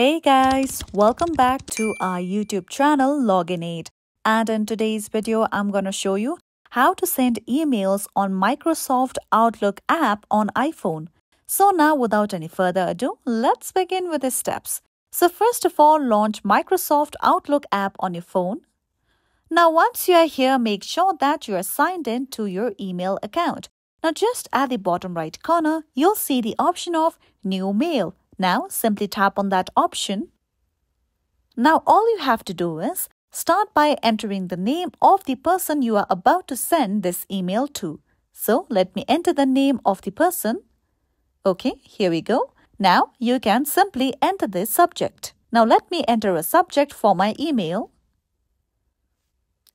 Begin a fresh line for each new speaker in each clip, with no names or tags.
Hey guys, welcome back to our YouTube channel Login Aid and in today's video I'm going to show you how to send emails on Microsoft Outlook app on iPhone. So now without any further ado, let's begin with the steps. So first of all, launch Microsoft Outlook app on your phone. Now once you are here, make sure that you are signed in to your email account. Now just at the bottom right corner, you'll see the option of New Mail. Now simply tap on that option. Now all you have to do is start by entering the name of the person you are about to send this email to. So let me enter the name of the person. Okay, here we go. Now you can simply enter this subject. Now let me enter a subject for my email.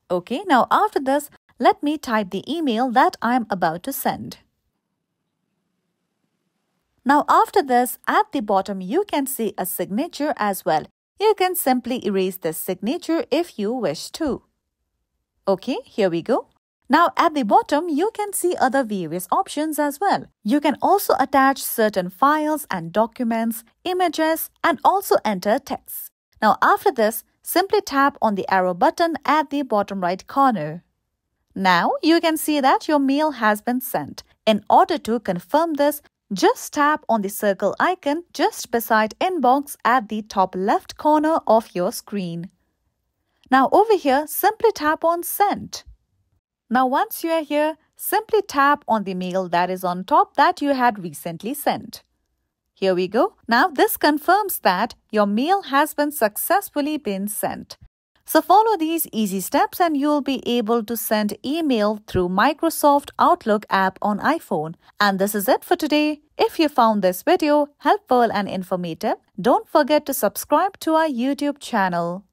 Okay, now after this, let me type the email that I am about to send. Now after this, at the bottom you can see a signature as well. You can simply erase this signature if you wish to. Okay, here we go. Now at the bottom, you can see other various options as well. You can also attach certain files and documents, images, and also enter text. Now after this, simply tap on the arrow button at the bottom right corner. Now you can see that your mail has been sent. In order to confirm this, just tap on the circle icon just beside inbox at the top left corner of your screen. Now over here, simply tap on send. Now once you are here, simply tap on the mail that is on top that you had recently sent. Here we go. Now this confirms that your mail has been successfully been sent. So follow these easy steps and you'll be able to send email through Microsoft Outlook app on iPhone. And this is it for today. If you found this video helpful and informative, don't forget to subscribe to our YouTube channel.